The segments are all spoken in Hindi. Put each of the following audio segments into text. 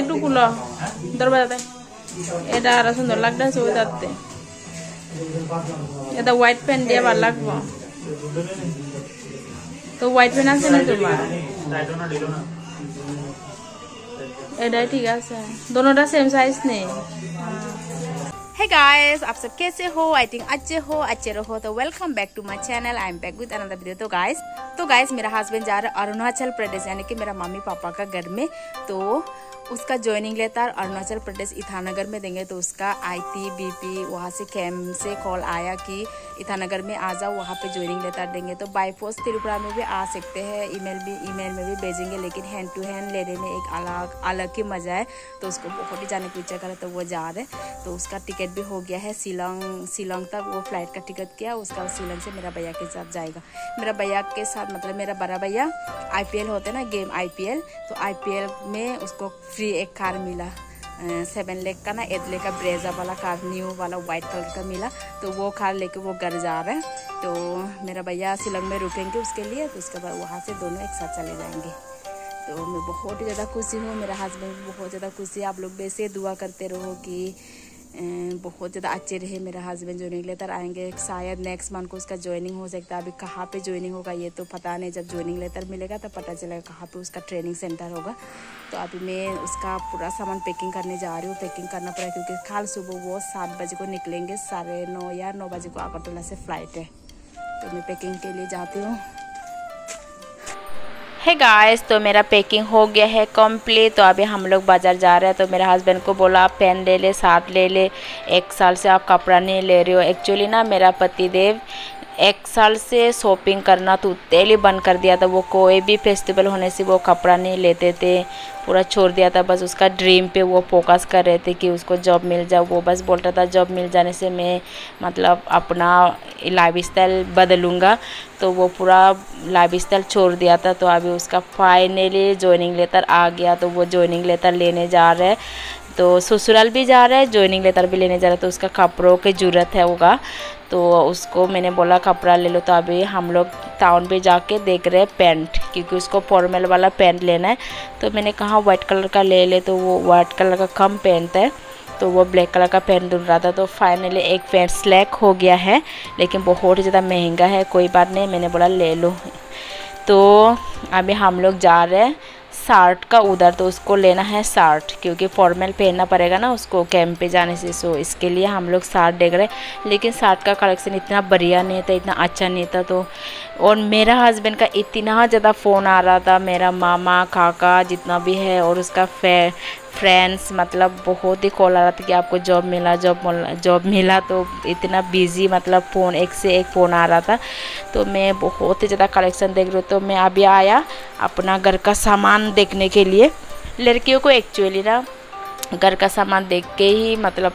একটু খুলো দরবাজাটা এটা আরো সুন্দর লাগতেছে ওই দাঁতে এটা হোয়াইট প্যান্ট দিয়ে ভালো লাগবো তো হোয়াইট প্যান্ট আছে না তোমার এটাই ঠিক আছে दोनों सेम साइज नहीं Hey guys, आप सब कैसे हो आई थिंक अच्छे हो अच्छे रहो तो welcome back to my channel I am back with another video तो गाइस तो गाइस मेरा हस्बैंड जा रहा है अरुणाचल प्रदेश यानी कि मेरा मम्मी पापा का घर में तो उसका ज्वाइनिंग लेता है अरुणाचल प्रदेश ईथानगर में देंगे तो उसका आईटी बीपी वहाँ से कैम से कॉल आया कि ईथानगर में आ जाओ, वहाँ पे ज्वाइनिंग लेटर देंगे। तो बाई पोस्ट त्रिपुरा में भी आ सकते हैं ईमेल भी ईमेल में भी भेजेंगे, लेकिन हैंड टू हैंड लेने में एक अलग अलग ही मज़ा है। तो उसको बहुत ही जाने की इच्छा करे तो वो जा रहे तो उसका टिकट भी हो गया है, शिलोंग शिलोंग तक वो फ़्लाइट का टिकट किया, उसका शिलोंग से मेरा भैया के साथ जाएगा। मेरा भैया के साथ मतलब मेरा बड़ा भैया आई होते ना गेम आईपीएल तो आईपीएल में उसको फ्री एक कार मिला सेवन लेग का ना एट लेग का ब्रेजा वाला कार न्यू वाला वाइट कलर का मिला। तो वो कार लेके वो घर जा रहे हैं। तो मेरा भैया शिलंग में रुकेंगे उसके लिए तो उसके बाद वहाँ से दोनों एक साथ चले जाएँगे। तो मैं बहुत ज़्यादा खुशी हूँ, मेरा हस्बैंड भी बहुत ज़्यादा खुशी है। आप लोग वैसे दुआ करते रहो कि बहुत ज़्यादा अच्छे रहे मेरा हस्बैंड ज्वाइनिंग लेटर आएँगे। शायद नेक्स्ट मंथ को उसका ज्वाइनिंग हो सकता है। अभी कहाँ पे ज्वाइनिंग होगा ये तो पता नहीं। जब ज्वाइनिंग लेटर मिलेगा तब पता चलेगा कहाँ पे उसका ट्रेनिंग सेंटर होगा। तो अभी मैं उसका पूरा सामान पैकिंग करने जा रही हूँ। पैकिंग करना पड़ा क्योंकि कल सुबह वो सात बजे को निकलेंगे। साढ़े नौ या नौ बजे को आगरतला से फ़्लाइट है। तो मैं पैकिंग के लिए जाती हूँ। है गाइस तो मेरा पैकिंग हो गया है कंप्लीट तो अभी हम लोग बाज़ार जा रहे हैं तो मेरे हस्बैंड को बोला, आप पेन ले ले साथ ले ले। एक साल से आप कपड़ा नहीं ले रहे हो। एक्चुअली ना, मेरा पति देव एक साल से शॉपिंग करना तो तेल बंद कर दिया था। वो कोई भी फेस्टिवल होने से वो कपड़ा नहीं लेते थे। पूरा छोड़ दिया था। बस उसका ड्रीम पे वो फोकस कर रहे थे कि उसको जॉब मिल जाए। वो बस बोलता था जॉब मिल जाने से मैं मतलब अपना लाइफ स्टाइल बदलूँगा। तो वो पूरा लाइफ स्टाइल छोड़ दिया था तो अभी उसका फाइनली ज्वाइनिंग लेटर आ गया तो वो ज्वाइनिंग लेटर लेने जा रहे तो ससुराल भी जा रहा है ज्वाइनिंग लेटर भी लेने जा रहा है तो उसका कपड़ों की ज़रूरत है होगा। तो उसको मैंने बोला, कपड़ा ले लो। तो अभी हम लोग टाउन पे जाके देख रहे हैं पैंट क्योंकि उसको फॉर्मल वाला पैंट लेना है। तो मैंने कहा वाइट कलर का ले ले। तो वो वाइट कलर का कम पैंट है। तो वो ब्लैक कलर का पैंट ढूंढ रहा था तो फाइनली एक पैंट स्लैक हो गया है, लेकिन बहुत ही ज़्यादा महँगा है, कोई बात नहीं, मैंने बोला ले लो। तो अभी हम लोग जा रहे हैं शर्ट का, उधर तो उसको लेना है शर्ट क्योंकि फॉर्मल पहनना पड़ेगा ना उसको कैंप पे जाने से सो इसके लिए हम लोग शर्ट देख रहे लेकिन शर्ट का कलेक्शन इतना बढ़िया नहीं था, इतना अच्छा नहीं था तो और मेरा हस्बैंड का इतना ज़्यादा फ़ोन आ रहा था, मेरा मामा, काका जितना भी है और उसका फे फ्रेंड्स मतलब बहुत ही कॉल आ रहा था कि आपको जॉब मिला जॉब जॉब मिला तो इतना बिज़ी मतलब फ़ोन एक से एक फ़ोन आ रहा था। तो मैं बहुत ही ज़्यादा कलेक्शन देख रही तो मैं अभी आया अपना घर का सामान देखने के लिए। लड़कियों को एक्चुअली ना घर का सामान देख के ही मतलब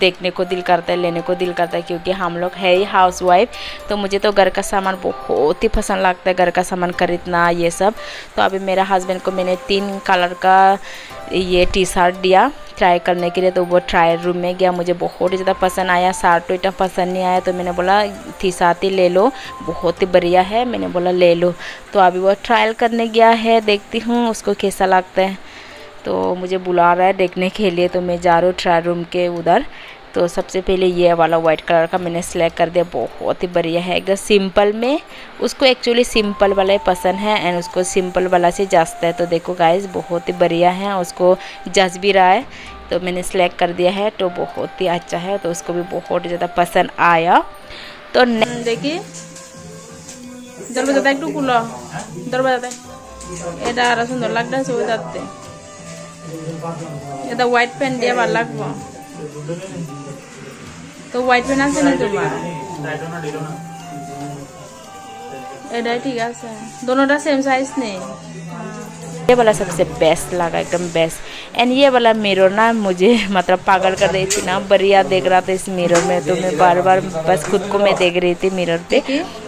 देखने को दिल करता है, लेने को दिल करता है क्योंकि हम लोग है ही हाउस वाइफ तो मुझे तो घर का सामान बहुत ही पसंद लगता है, घर का सामान खरीदना, ये सब। तो अभी मेरा हस्बैंड को मैंने तीन कलर का ये टी शर्ट दिया ट्राई करने के लिए तो वो ट्रायल रूम में गया, मुझे बहुत ही ज़्यादा पसंद आया शर्ट तो इतना पसंद नहीं आया तो मैंने बोला टी शर्ट ही ले लो, बहुत ही बढ़िया है। मैंने बोला, ले लो। तो अभी वो ट्रायल करने गया है, देखती हूँ, उसको कैसा लगता है। तो मुझे बुला रहा है देखने के लिए तो मैं जा रही हूँ ट्रायल रूम के उधर तो सबसे पहले ये वाला वाइट कलर का मैंने सेलेक्ट कर दिया बहुत ही बढ़िया है एकदम सिंपल में उसको एक्चुअली सिंपल वाला ही पसंद है एंड उसको सिंपल वाला से जचता है तो देखो गाइस बहुत ही बढ़िया है उसको जच भी रहा है तो मैंने सेलेक्ट कर दिया है तो बहुत ही अच्छा है तो उसको भी बहुत ही ज़्यादा पसंद आया तो देखिए दरवाजा একটু খুলো দরবাজাটা এটা আরো সুন্দর লাগতেছে ওই দাঁতে এটা হোৱাইট পেণ্ট দিয়ে ভাল লাগব তো হোয়াইট প্যান্ট আছে না তোমাৰ এটাই ঠিক আছে দোনোটা সেম সাইজ নেই ये वाला सबसे बेस्ट लगा एकदम बेस्ट एंड ये वाला मिरर ना मुझे मतलब पागल कर रही थी ना बढ़िया देख रहा था इस मिरर में। तो मैं बार बार बस खुद को मैं देख रही थी मिरर पे।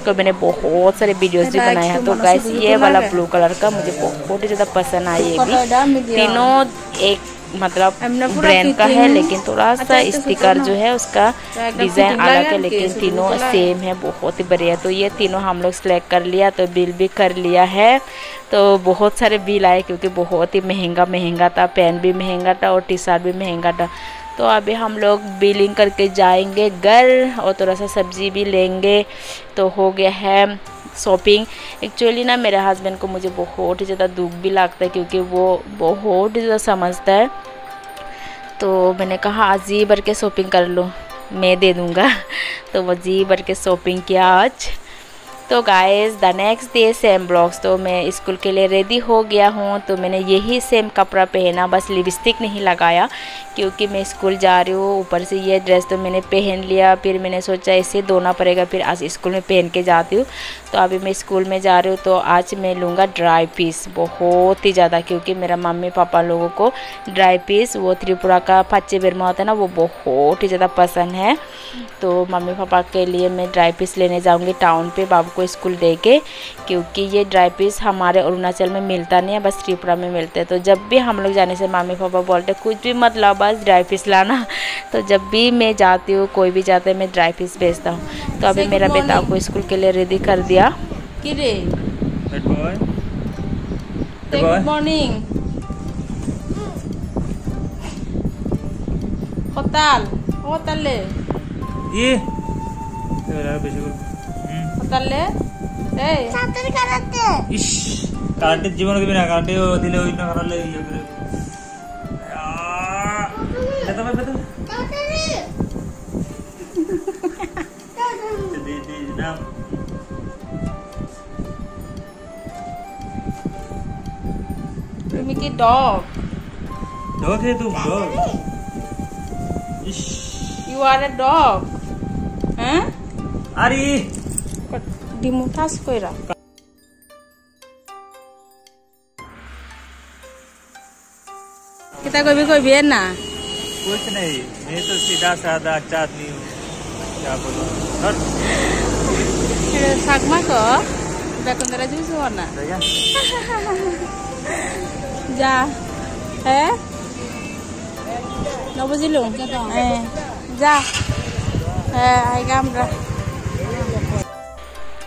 तो मैंने बहुत सारे वीडियोस भी बनाए हैं। तो गैस ये वाला ब्लू कलर का मुझे बहुत ही ज़्यादा पसंद आई ये भी। तीनों एक मतलब ब्रांड का है लेकिन थोड़ा सा स्टिकर जो है उसका डिज़ाइन अलग है लेकिन तीनों सेम है। बहुत ही बढ़िया। तो ये तीनों हम लोग सेलेक्ट कर लिया तो बिल भी कर लिया है। तो बहुत सारे बिल आए क्योंकि बहुत ही महँगा महँगा था पेन भी महँगा था और टी शर्ट भी महँगा था। तो अभी हम लोग बिलिंग करके जाएँगे घर और थोड़ा सा सब्ज़ी भी लेंगे तो हो गया है शॉपिंग एक्चुअली ना मेरे हस्बैंड को मुझे बहुत ही ज़्यादा दुख भी लगता है क्योंकि वो बहुत ही ज़्यादा समझता है। तो मैंने कहा, आज जी भर के शॉपिंग कर लो, मैं दे दूँगा। तो वो जी भर के शॉपिंग किया, आज तो guys the next day same blogs तो मैं स्कूल के लिए रेडी हो गया हूँ तो मैंने यही सेम कपड़ा पहना, बस लिपस्टिक नहीं लगाया, क्योंकि मैं स्कूल जा रही हूँ, ऊपर से ये ड्रेस तो मैंने पहन लिया, फिर मैंने सोचा इसे धोना पड़ेगा, फिर आज स्कूल में पहन के जाती हूँ तो अभी मैं स्कूल में जा रही हूँ तो आज मैं लूँगा ड्राई पीस बहुत ही ज़्यादा, क्योंकि मेरा मम्मी पापा लोगों को ड्राई पीस वो त्रिपुरा का पच्चे बिरमा होता है ना, वो बहुत ही ज़्यादा पसंद है तो मम्मी पापा के लिए मैं ड्राई पीस लेने जाऊँगी टाउन पर बाबू को स्कूल दे के क्योंकि ये ड्राई पीस हमारे अरुणाचल में मिलता नहीं है बस त्रिपुरा में मिलते हैं। तो जब भी हम लोग जाने से मम्मी पापा बोलते कुछ भी मत लाओ बस ड्राई पीस लाना। तो जब भी मैं जाती हूँ कोई भी जाता है मैं ड्राई पीस भेजता हूँ। तो अभी मेरा बेटा को स्कूल के लिए रेडी कर दिया। Good morning Hotel, hotel le. তাহলে এই। কারাতে কারাতে জীবন দিবি না কারাতে দিলে ওই না কারালে করে। তুমি কি ডগ? ডগ হে তুমি dog. You are a dog হ্যাঁ? আরে ডিমুঠাস কইরা কিতা কইবি কইবি এর না कुछ नहीं मैं तो सीधा साधा अच्छा आदमी हूँ क्या बोलूँ हट, শাক মাক বেকন দ্বারা জুইছ না रहेगा? যা হ্যাঁ নবুঝিলু হ্যাঁ যা হ্যাঁ আইগা আমরা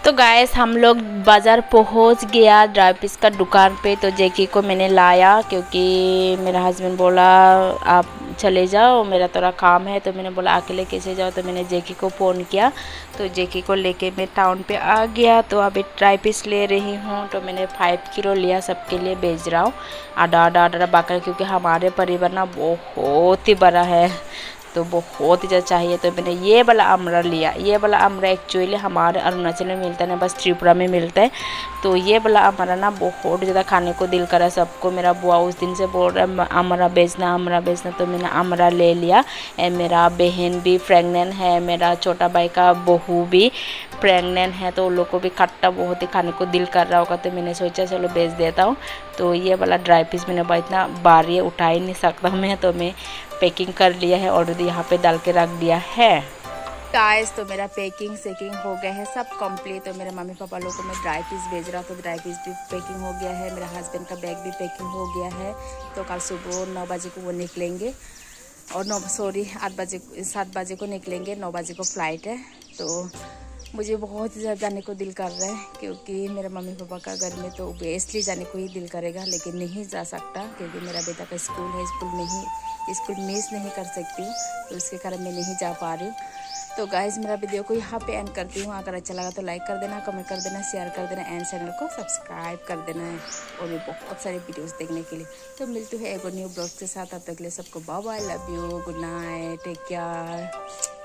तो गैस हम लोग बाज़ार पहुँच गया ड्राई पीस का दुकान पे। तो जेकी को मैंने लाया क्योंकि मेरा हस्बैंड बोला, आप चले जाओ, मेरा थोड़ा काम है। तो मैंने बोला अकेले कैसे जाओ। तो मैंने जेकी को फ़ोन किया। तो जेकी को लेके मैं टाउन पे आ गया। तो अभी ड्राई पीस ले रही हूँ। तो मैंने फाइव किलो लिया, सबके लिए भेज रहा हूँ। आधा आधा आधा बाकर क्योंकि हमारे परिवार ना बहुत ही बड़ा है। तो बहुत ही ज़्यादा चाहिए। तो मैंने ये वाला अमरा लिया। ये वाला अमरा एक्चुअली हमारे अरुणाचल में मिलता है ना, बस त्रिपुरा में मिलता है। तो ये वाला अमरा ना बहुत ज़्यादा खाने को दिल करा सबको। मेरा बुआ उस दिन से बोल रहा है अमरा बेचना अमरा बेचना। तो मैंने अमरा ले लिया। एंड मेरा बहन भी प्रेगनेंट है। मेरा छोटा भाई का बहू भी प्रेगनेंट है। तो उन लोग को भी खट्टा बहुत ही खाने को दिल कर रहा होगा। तो मैंने सोचा, चलो बेच देता हूँ। तो ये वाला ड्राई पीस मैंने इतना बार उठा ही नहीं सकता मैं। तो मैं पैकिंग कर लिया है ऑलरेडी यहाँ पे डाल के रख दिया है। गाइस तो मेरा पैकिंग सेकिंग हो गया है, सब कंप्लीट तो मेरे मम्मी पापा लोगों को मैं ड्राई पीस भेज रहा हूँ तो ड्राई पीस भी पैकिंग हो गया है। मेरा हस्बैंड का बैग भी पैकिंग हो गया है। तो कल सुबह नौ बजे को वो निकलेंगे। और नौ सॉरी आठ बजे, सात बजे को निकलेंगे, नौ बजे को फ़्लाइट है। तो मुझे बहुत ही ज़्यादा जाने को दिल कर रहा है, क्योंकि मेरे मम्मी पापा का घर में तो बेस्टली जाने को ही दिल करेगा, लेकिन नहीं जा सकता, क्योंकि मेरा बेटा का स्कूल है स्कूल नहीं स्कूल मिस नहीं कर सकती हूँ तो उसके कारण मैं नहीं जा पा रही हूँ। तो गाइज़ मेरा वीडियो को यहाँ पे एंड करती हूँ। अगर अच्छा लगा तो लाइक कर देना कमेंट कर देना शेयर कर देना एंड चैनल को सब्सक्राइब कर देना। है और भी बहुत सारे वीडियोस देखने के लिए। तो मिलती है एक न्यू ब्लॉग के साथ। अब तक के लिए सबको bye bye love you good night take care